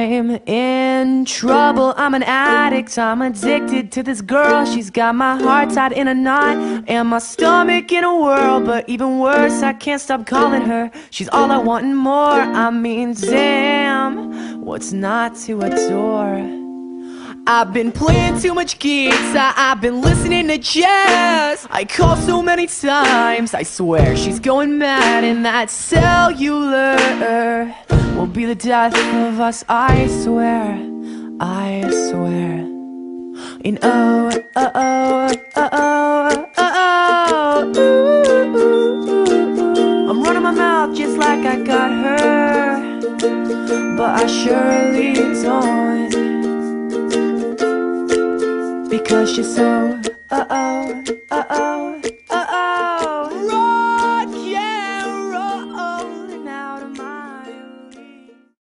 I'm in trouble, I'm an addict, I'm addicted to this girl. She's got my heart tied in a knot and my stomach in a whirl. But even worse, I can't stop calling her. She's all I want and more. I mean, damn, what's not to adore? I've been playing too much guitar, I've been listening to jazz I call so many times, I swear she's going mad in that cellular be the death of us I swear, I swear. And oh, uh, oh, uh, oh, uh, oh, oh, oh, oh. Ooh, I'm running my mouth just like I got her But I surely don't. Because you're so oh, oh.